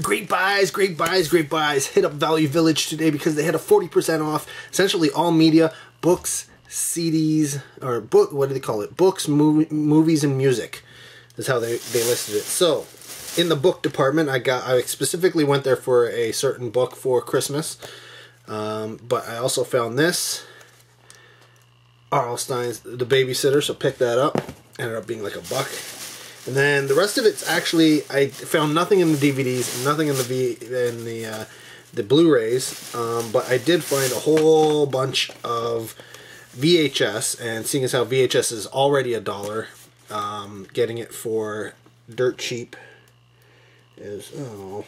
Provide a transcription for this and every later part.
great buys, great buys, great buys. Hit up Value Village today because they had a 40% off. Essentially all media, books, CDs, or book, what do they call it? Books, movie, movies, and music is how they, they listed it. So, in the book department, I got I specifically went there for a certain book for Christmas. Um, but I also found this. R.L. Stine's The Babysitter, so pick that up. Ended up being like a buck. And then the rest of it's actually I found nothing in the DVDs, nothing in the V in the uh, the Blu-rays, um, but I did find a whole bunch of VHS. And seeing as how VHS is already a dollar, um, getting it for dirt cheap is oh.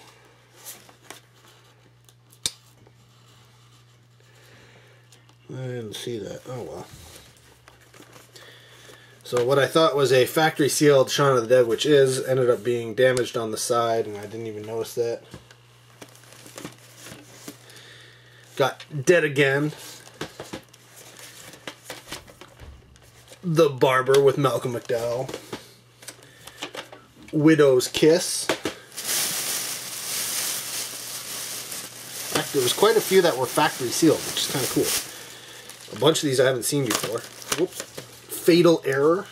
I didn't see that. Oh well. So what I thought was a factory sealed Shaun of the Dead, which is, ended up being damaged on the side, and I didn't even notice that. Got Dead Again. The Barber with Malcolm McDowell. Widow's Kiss. There was quite a few that were factory sealed, which is kind of cool. A bunch of these I haven't seen before. Whoops. Fatal Error.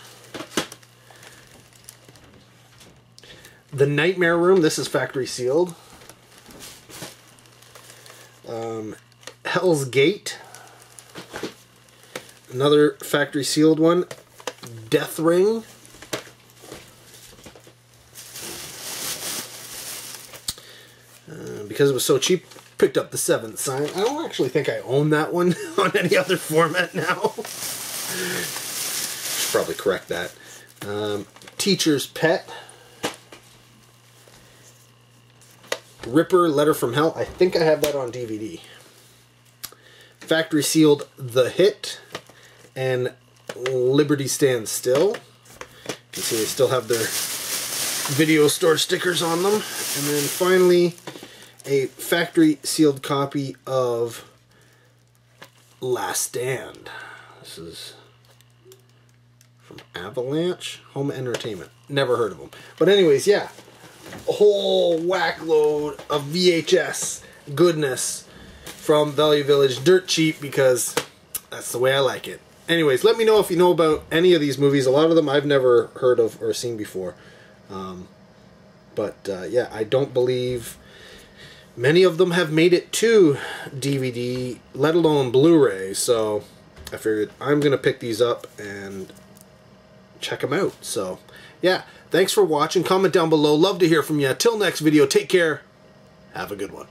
The Nightmare Room. This is factory sealed. Um, Hell's Gate. Another factory sealed one. Death Ring. Uh, because it was so cheap, picked up the Seventh Sign. I don't actually think I own that one on any other format now probably correct that. Um, Teacher's Pet. Ripper, Letter from Hell. I think I have that on DVD. Factory Sealed The Hit. And Liberty Stands Still. You can see they still have their video store stickers on them. And then finally, a factory sealed copy of Last Stand. This is from Avalanche Home Entertainment. Never heard of them. But anyways, yeah. A whole whack load of VHS goodness from Value Village. Dirt cheap because that's the way I like it. Anyways, let me know if you know about any of these movies. A lot of them I've never heard of or seen before. Um, but uh, yeah, I don't believe many of them have made it to DVD, let alone Blu-ray. So I figured I'm going to pick these up and check them out. So, yeah, thanks for watching. Comment down below. Love to hear from you. Till next video, take care. Have a good one.